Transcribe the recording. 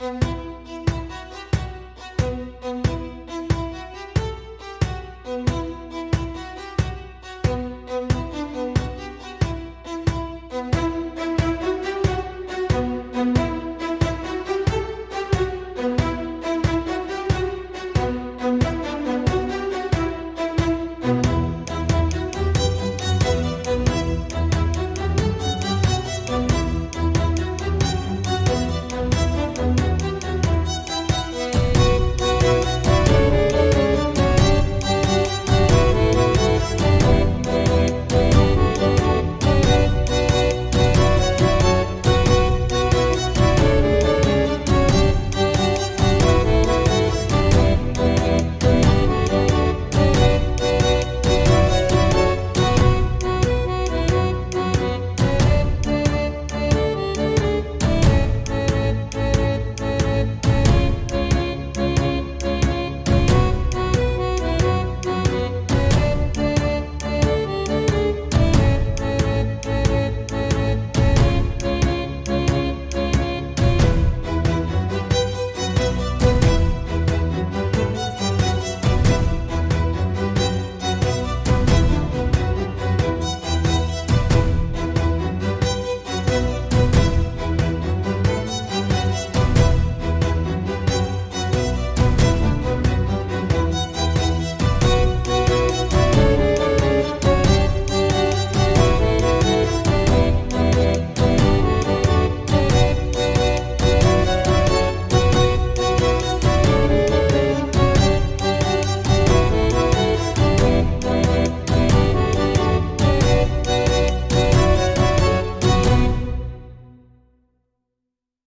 Bye.